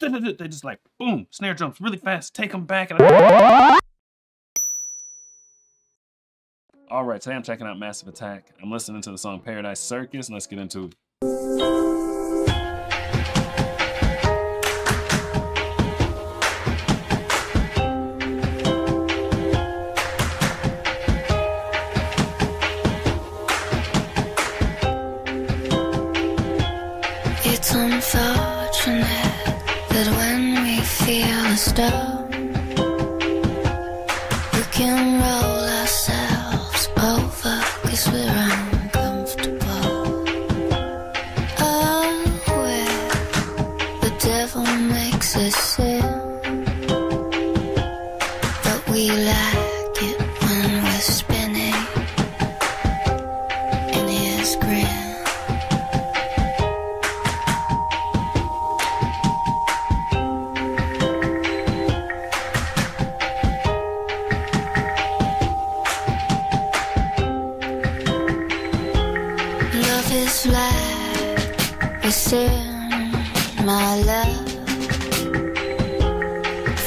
They just like boom, snare drums really fast, take them back. And I... All right, today I'm checking out Massive Attack. I'm listening to the song Paradise Circus, and let's get into it. It's unfortunate storm, we can roll ourselves over cause we're uncomfortable. Oh, where the devil makes us sin, but we like it when we're spinning in his grin. Love is sin, my love,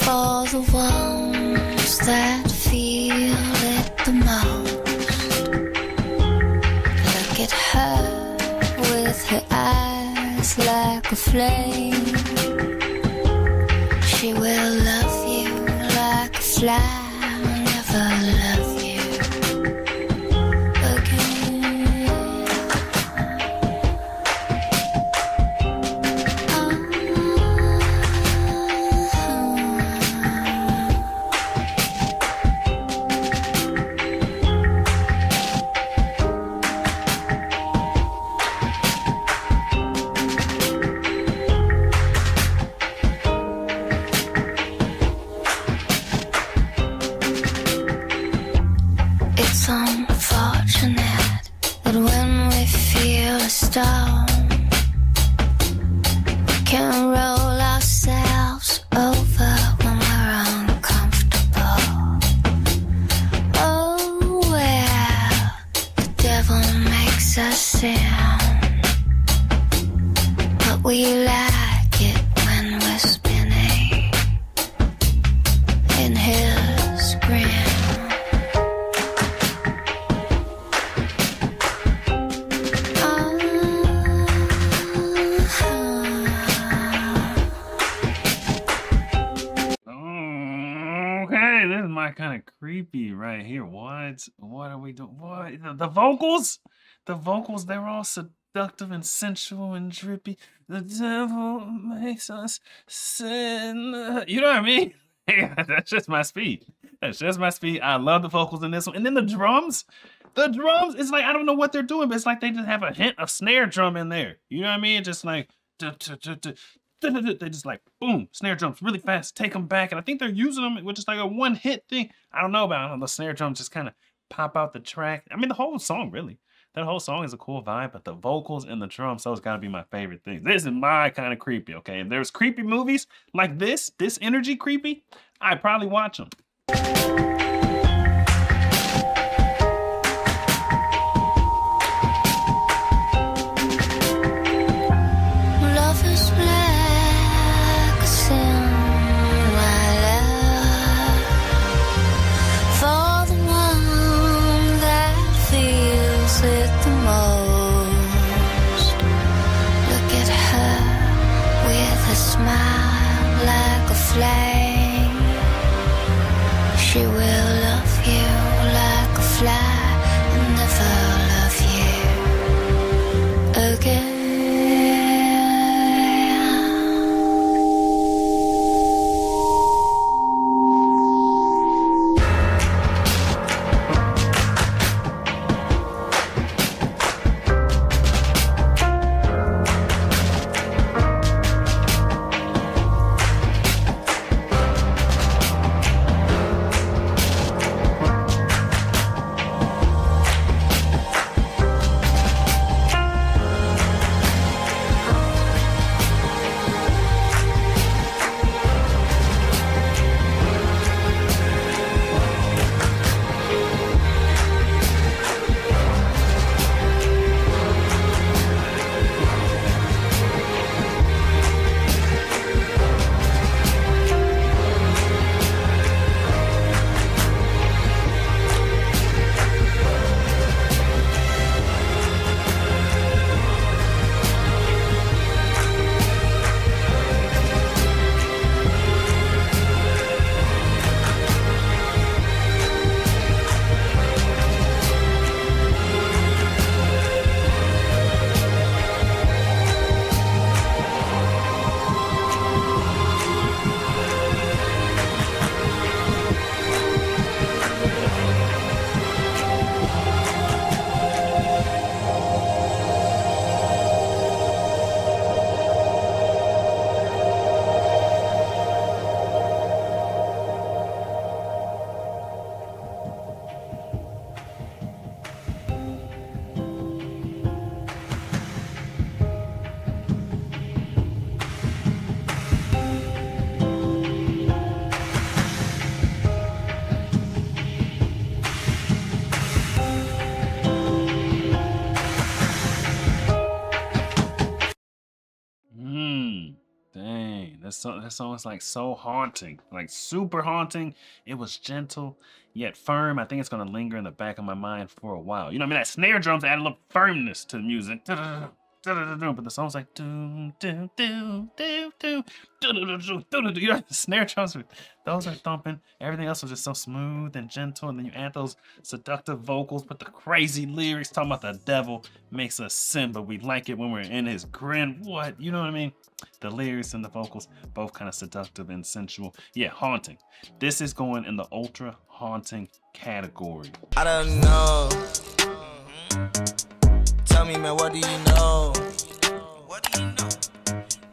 for the ones that feel it the most. Look at her with her eyes like a flame. She will love you like a fly, never love we can roll ourselves over when we're uncomfortable. Oh, well, the devil makes us but we like My kind of creepy right here. What? What are we doing? What? The, the vocals? The vocals, they're all seductive and sensual and drippy. The devil makes us sin. You know what I mean? That's just my speed. That's just my speed. I love the vocals in this one. And then the drums. The drums, it's like I don't know what they're doing, but it's like they just have a hint of snare drum in there. You know what I mean? Just like they just like boom, snare drums really fast, take them back, and I think they're using them with just like a one hit thing. I don't know about I the snare drums just kind of pop out the track. I mean, the whole song really. That whole song is a cool vibe, but the vocals and the drums, those gotta be my favorite things. This is my kind of creepy, okay? If there's creepy movies like this, this energy creepy, I'd probably watch them. She will that song, that song is like so haunting, like super haunting. It was gentle yet firm. I think it's gonna linger in the back of my mind for a while. You know what I mean? That snare drums add a little firmness to the music but the song's like do do do do do do know the snare drums those are thumping. Everything else was just so smooth and gentle, and then you add those seductive vocals, but the crazy lyrics talking about the devil makes us sin, but we like it when we're in his grin. What you know what I mean? The lyrics and the vocals both kind of seductive and sensual. Yeah, haunting. This is going in the ultra haunting category. I don't know. Me, man, what do you know? What do you know?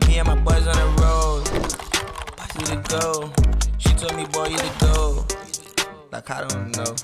Me and my boys on the road. Who to go? She told me, boy, you to go. Like, I don't know.